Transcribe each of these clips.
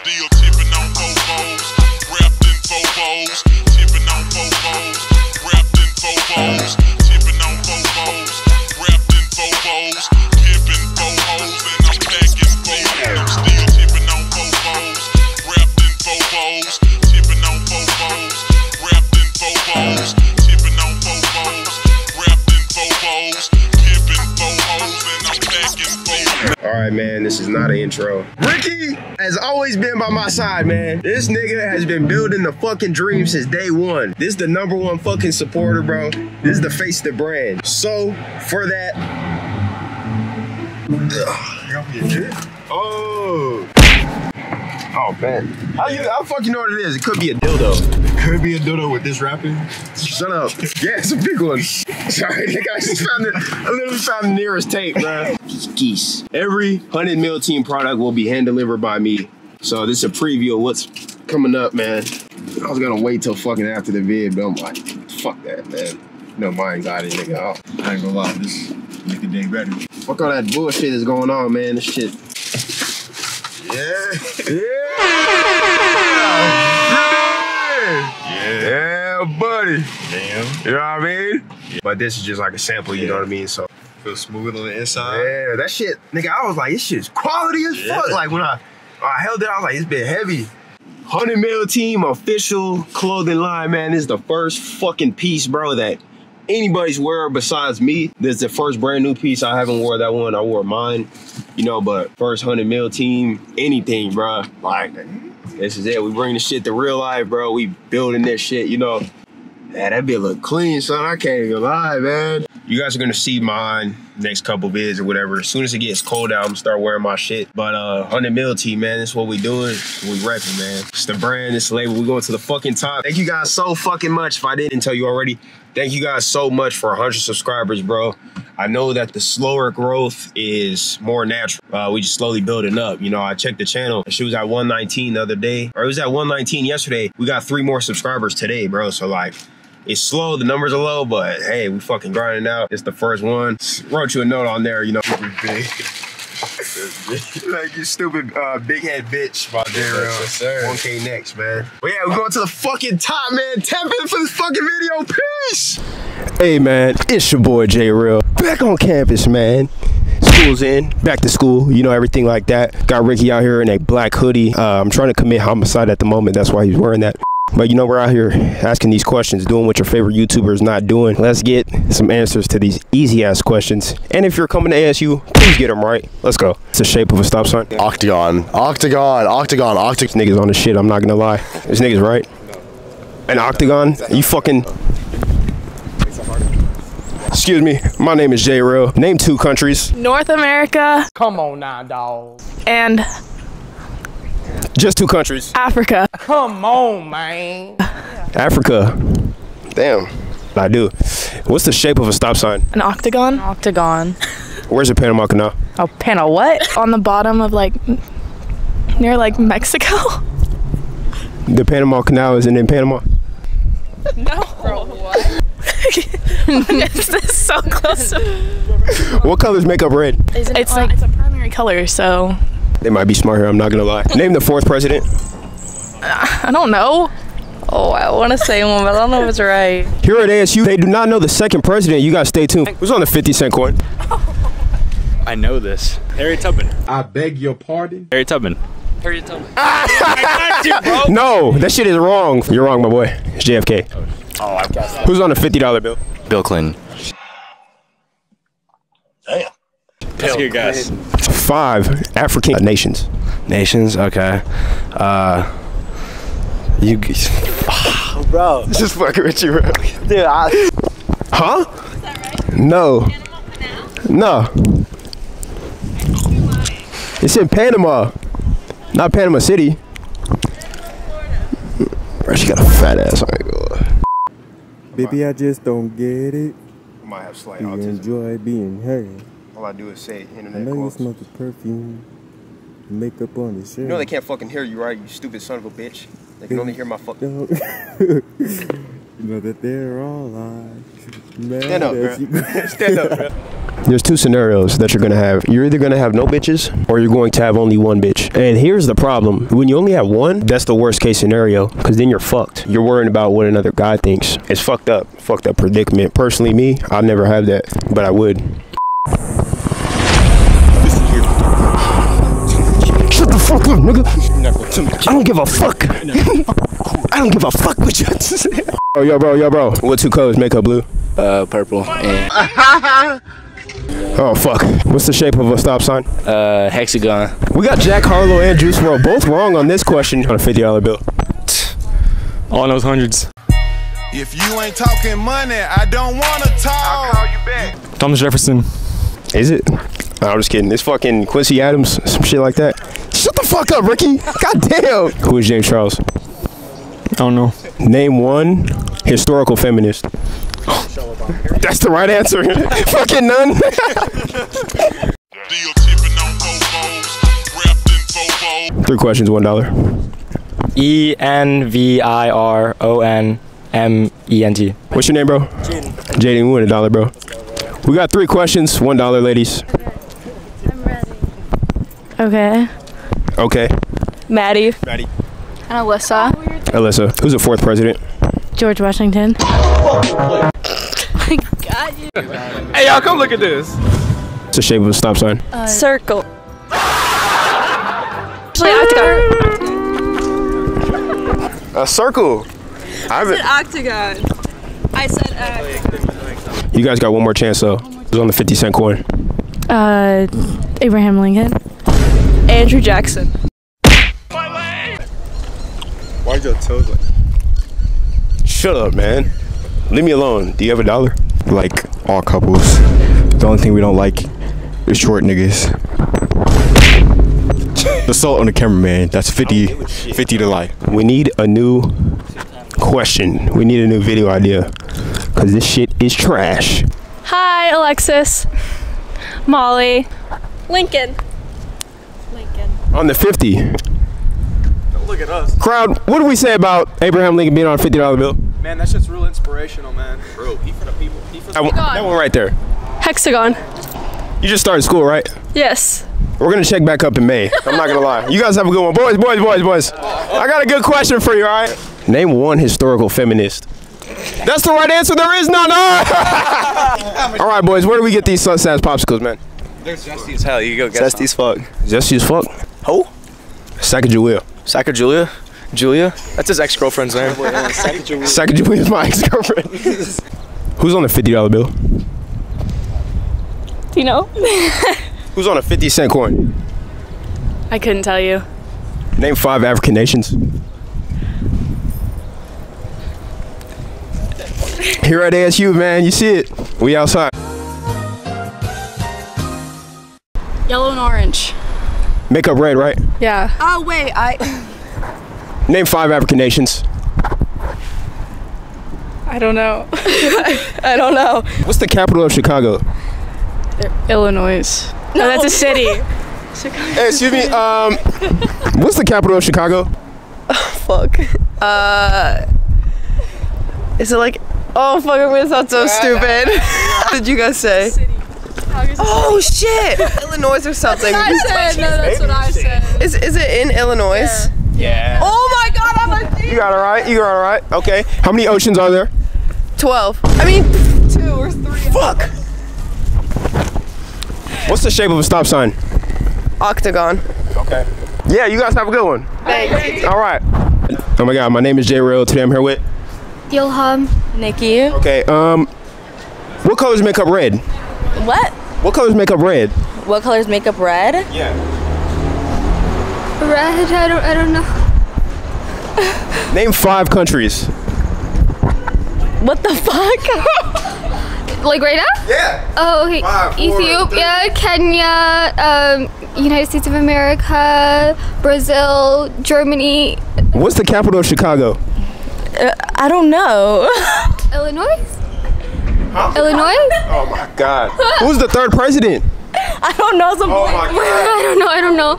Still tipping on Vovos, wrapped in Vovos, tipping on Vovos, wrapped in Vovos, tipping on Vovos, wrapped in Vovos, pimping Vovos, and I'm packing Vovos. I'm still tipping on Vovos, wrapped in Vovos, tipping on Vovos, wrapped in Vovos, All right, man, this is not an intro. Ricky has always been by my side, man. This nigga has been building the fucking dream since day one. This is the number one fucking supporter, bro. This is the face of the brand. So, for that. Oh. Oh, man. How you, how fuck you know what it is? It could be a dildo. Could be a dodo with this wrapping. Shut up. Yeah, it's a big one. Sorry, nigga. I just found it. I literally found the nearest tape, bro. Geese. Every 100 mil team product will be hand delivered by me. So this is a preview of what's coming up, man. I was gonna wait till fucking after the vid, but I'm like, fuck that, man. No, my anxiety, nigga. Oh, I ain't gonna lie, this make the day better. fuck all that bullshit that's going on, man. This shit. Yeah. Yeah. Yeah, Yeah, buddy. Damn. You know what I mean? But this is just like a sample, you know what I mean? So Feel smooth on the inside. Yeah, that shit, nigga. I was like, this shit's quality as fuck. Like when I, I held it, I was like, it's been heavy. 100 mil team official clothing line, man. This is the first fucking piece, bro, that anybody's wear besides me. This is the first brand new piece. I haven't wore that one. I wore mine, you know, but first 100 mil team, anything, bro. Like, this is it. We bring the shit to real life, bro. We building this shit, you know. Man, that bit look clean, son. I can't even lie, man. You guys are gonna see mine next couple vids or whatever. As soon as it gets cold out, I'm gonna start wearing my shit. But uh 100 mil team, man, this is what we doing. We repping, man. It's the brand, it's the label. We going to the fucking top. Thank you guys so fucking much. If I didn't tell you already, thank you guys so much for 100 subscribers, bro. I know that the slower growth is more natural. Uh, we just slowly building up. You know, I checked the channel. She was at 119 the other day, or it was at 119 yesterday. We got three more subscribers today, bro. So like, it's slow, the numbers are low, but hey, we fucking grinding out. It's the first one. Wrote you a note on there, you know. Like you stupid uh, big head bitch. My Yes, sir. 1K next, man. But yeah, we're going to the fucking top, man. Tap in for this fucking video. Peace. Hey man, it's your boy J Real. Back on campus, man. School's in, back to school, you know, everything like that. Got Ricky out here in a black hoodie. Uh, I'm trying to commit homicide at the moment. That's why he's wearing that. But you know, we're out here asking these questions, doing what your favorite YouTuber is not doing. Let's get some answers to these easy ass questions. And if you're coming to ASU, please get them right. Let's go. It's the shape of a stop sign. Octagon, octagon, octagon, octagon. This nigga's on the shit, I'm not gonna lie. This nigga's right. An octagon? You fucking. Excuse me, my name is J Real. Name two countries. North America Come on now, dog. and Just two countries. Africa. Come on, man. Africa. Damn. I do. What's the shape of a stop sign? An octagon. Octagon. Where's the Panama Canal? Oh, panel what? On the bottom of like near like Mexico. The Panama Canal isn't in Panama. No. Bro, what? it's this so close. What colors make up red? it's like it's a primary color, so They might be smart here, I'm not gonna lie. Name the fourth president. I don't know. Oh, I want to say one, but I don't know if it's right. Here at ASU, they do not know the second president. You gotta stay tuned. Who's on the 50 cent coin? I know this. Harry Tubman. I beg your pardon. Harry Tubman. Harry Tubman. No, that shit is wrong. You're wrong, my boy. It's JFK. Oh, I've got Who's on the $50 bill? Bill Clinton. Damn. That's a good guess. Five African nations. Nations, okay. Uh, you, guys. bro. This is fucking with you, bro. Dude, I, Huh? No. No. It's in Panama, not Panama City. Bro, she got a fat ass. I ain't. Baby, I just don't get it. I might have slight You enjoy being heard. All I do is say I internet know you quotes. smell the perfume, makeup on the shirt. You know they can't fucking hear you, right? You stupid son of a bitch. They can only hear my fuck. You know that they're all lies. Mad Stand up, bro. Stand up, bro. There's two scenarios that you're gonna have. You're either gonna have no bitches or you're going to have only one bitch. And here's the problem: when you only have one, that's the worst case scenario because then you're fucked. You're worrying about what another guy thinks. It's fucked up. Fucked up predicament. Personally, me, I'll never have that, but I would. Shut the fuck up, nigga. I don't give a fuck. I don't give a fuck what you have to. Oh, yo, bro, yo, bro. What two colors make up blue? Uh, purple and Oh, fuck. What's the shape of a stop sign? uh, hexagon. We got Jack Harlow and Juice WRLD both wrong on this question on a $50 bill. All those hundreds. If you ain't talking money, I don't wanna talk. I'll call you back. Thomas Jefferson. Is it? No, I'm just kidding. It's fucking Quincy Adams, some shit like that. Shut the fuck up, Ricky. God damn. Who is James Charles? I don't know. Name one historical feminist. That's the right answer. fucking none. Deal tipping on Vovos, wrapped in Vovos. Three questions, one dollar. E N V I R O N M E N T. What's your name, bro? Jaden. Jaden, we win a dollar, bro. We got three questions, one dollar, ladies. I'm ready. Okay. Okay. Maddie. Maddie. And Alyssa. Alyssa, who's the fourth president? George Washington. Hey, y'all, come look at this. It's the shape of a stop sign. Circle. Actually, octagon. A circle. I haven't. Octagon. I said uh, You guys got one more chance though. It's on the 50 cent coin. Uh, Abraham Lincoln. Andrew Jackson. Why your toes like? Shut up, man. Leave me alone. Do you have a dollar? Like all couples. The only thing we don't like is short niggas. the salt on the camera, man. That's 50, 50 to life. We need a new question. We need a new video idea. Cause this shit is trash. Hi, Alexis. Molly. Lincoln. On the 50. Don't look at us. Crowd, what do we say about Abraham Lincoln being on a $50 bill? Man, that shit's real inspirational, man. Bro, he for the people. He for That one, that one right there. Hexagon. You just started school, right? Yes. We're gonna check back up in May. I'm not gonna lie. You guys have a good one. Boys, boys, boys, boys. I got a good question for you, alright? Name one historical feminist. That's the right answer. There is none. Alright, boys, where do we get these Sunsats popsicles, man? There's Justy as hell. You go get Zesty as fuck. Just as fuck. Who? Sacagawea. Saka Julia? Julia? That's his ex girlfriend's name. Sacagawea is my ex-girlfriend. Who's on the $50 bill? Do you know? Who's on a 50 cent coin? I couldn't tell you. Name five African nations. Here at ASU, man, you see it. We outside. Yellow and orange. Make up red, right? Yeah. Oh, wait, I. Name five African nations. I don't know. I don't know. What's the capital of Chicago? Illinois. No, that's a city. Hey, excuse me. Um, what's the capital of Chicago? Oh, Fuck. Uh. Is it like. Oh, fuck, I'm gonna sound so stupid. what did you guys say? Oh, shit! Illinois or something. I said, no, that's what I said. Is, is it in Illinois? Yeah. Oh my god, I'm a You got it right. You got it right. Okay. How many oceans are there? 12. I mean, two or three. Fuck. What's the shape of a stop sign? Octagon. Okay. Yeah, you guys have a good one. Thanks. All right. Oh my God, my name is J Real. Today I'm here with. Ilham. Nikki. Okay. Um, what colors make up red? What? What colors make up red? What colors make up red? Yeah. Red, I don't, I don't know. Name five countries. What the fuck? Like right now? Yeah. Oh, okay. Five, four, Ethiopia, Kenya, um, United States of America, Brazil, Germany, What's the capital of Chicago? I don't know. Illinois? Illinois? Oh my God. Who's the third president? I don't know. Some Oh my God. I don't know, I don't know.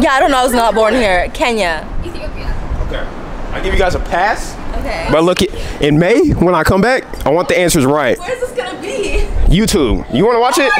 Yeah, I don't know. I was not born here. Kenya. Ethiopia. Okay. I give you guys a pass. Okay. But look, it in May when I come back, I want the answers right. Where's this gonna be? YouTube. You want to watch oh it?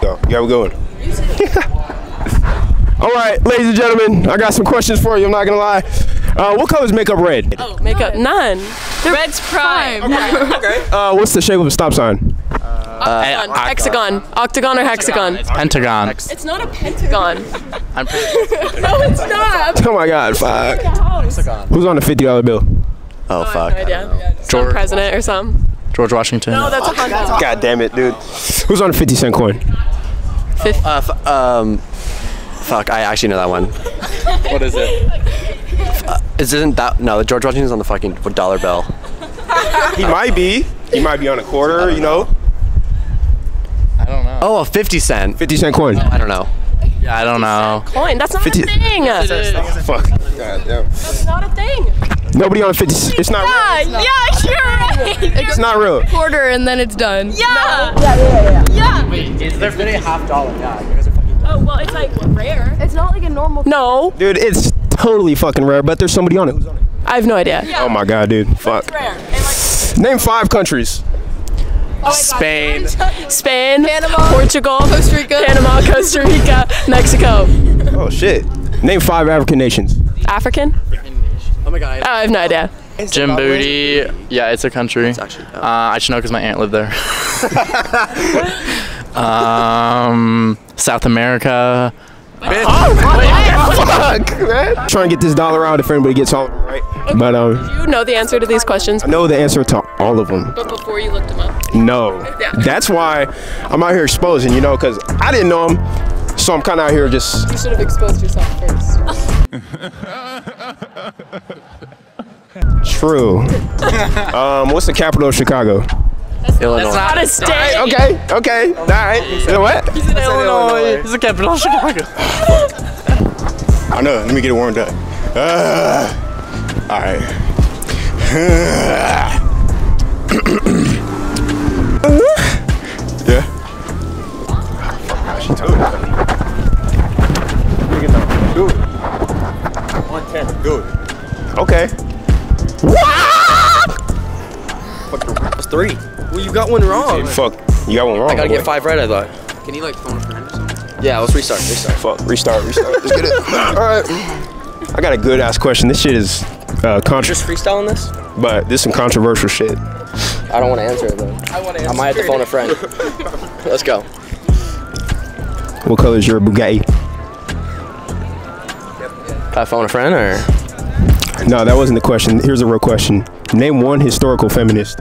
Go. Yeah, we're going. All right, ladies and gentlemen, I got some questions for you. I'm not gonna lie. Uh, what color is makeup red? Oh, Makeup none. Red's prime. Uh, what's the shape of a stop sign? Octagon. Hexagon. Octagon or hexagon? It's Pentagon. It's not a pentagon. I'm pretty no, it's not. Oh my God, fuck. Who's on the fifty dollar bill? Oh fuck. No idea. Some president or something. George Washington. No, that's a hundred. God damn it, dude. Who's on a fifty cent coin? Uh, f- um, fuck. I actually know that one. What is it? Is isn't that no? The George Washington's on the fucking dollar bill. He might be. He might be on a quarter. You know, I don't know. Oh, a fifty cent. fifty cent coin. I don't know. Yeah, I don't know. Coin. That's not 50 a thing. That's Fuck. God damn. not a thing. Nobody on the fifty. It's not. Real. Yeah, yeah, you're right. It's not real. Quarter and then it's done. Yeah. Yeah, yeah, yeah. Wait, is there really a half dollar? Yeah, Oh, well, it's like rare. It's not like a normal. No, Dude, it's totally fucking rare, but there's somebody on it. Who's on it? I have no idea. Oh my god, dude. Fuck. Rare. Like Name five countries. Spain. Spain, Panama, Portugal, Costa Rica. Panama, Costa Rica, Mexico. Oh shit. Name five African nations. African? Oh my god. Oh, I have no idea. Djibouti. Yeah, it's a country. actually. Uh, I should know because my aunt lived there. um, South America. Fuck, man. Trying to get this dollar out if anybody gets all of them right. But um, You know the answer to these questions, I know the answer to all of them. but before you looked them up. No. yeah. That's why I'm out here exposing, you know, because I didn't know them. So I'm kind of out here just. You should have exposed yourself first. True. um, what's the capital of Chicago? Illinois. Not a state. Okay, okay. All right. You know what? Illinois. It's the capital of Chicago. I know. Let me get it warmed up. Uh, all right. yeah. She told me. Do it. On ten. Do. Okay. That's three. Well, you got one wrong. Fuck. You got one wrong. I gotta boy. get five right, I thought. Can you like phone a friend or something? Yeah, let's restart. Restart. Fuck. Restart. Restart. Let's get it. All right. I got a good ass question. This shit is uh, contra- Just freestyling this? but this some controversial shit. I don't want to answer it though. I want to I might have to phone a friend. Let's go. What color is your Bugatti? Can I phone a friend or? No, that wasn't the question. Here's a real question. Name one historical feminist.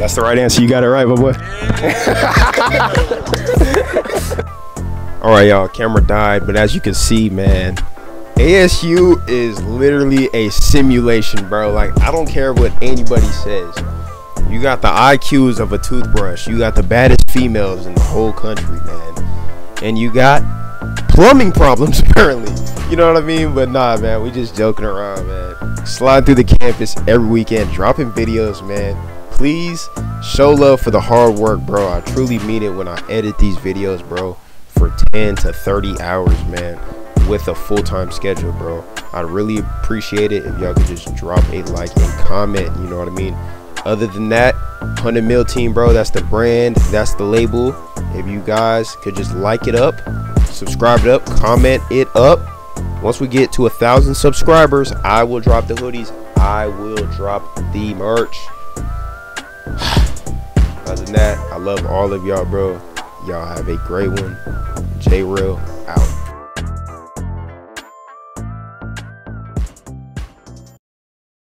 That's the right answer. You got it right, my boy. All right, y'all. Camera died, but as you can see, man, ASU is literally a simulation, bro. Like, I don't care what anybody says. You got the IQs of a toothbrush. You got the baddest females in the whole country, man. And you got plumbing problems, apparently. You know what I mean? But nah, man, we just joking around, man. Slide through the campus every weekend, dropping videos, man. Please show love for the hard work, bro. I truly mean it when I edit these videos, bro, for 10 to 30 hours, man, with a full time schedule, bro. I'd really appreciate it if y'all could just drop a like and comment, you know what I mean? Other than that, 100 Mil Team, bro, that's the brand, that's the label. If you guys could just like it up, subscribe it up, comment it up. Once we get to a thousand subscribers, I will drop the hoodies. I will drop the merch. Other than that, I love all of y'all, bro. Y'all have a great one. J Real out.